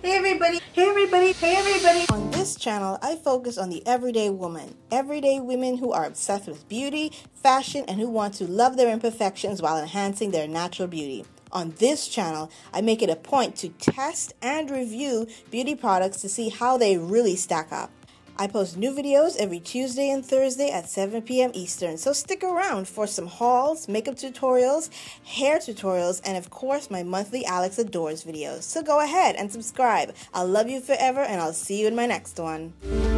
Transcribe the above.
Hey everybody, hey everybody, hey everybody. On this channel, I focus on the everyday woman. Everyday women who are obsessed with beauty, fashion, and who want to love their imperfections while enhancing their natural beauty. On this channel, I make it a point to test and review beauty products to see how they really stack up. I post new videos every Tuesday and Thursday at 7 p.m. Eastern, so stick around for some hauls, makeup tutorials, hair tutorials, and of course my monthly Alex Adores videos. So go ahead and subscribe. I'll love you forever and I'll see you in my next one.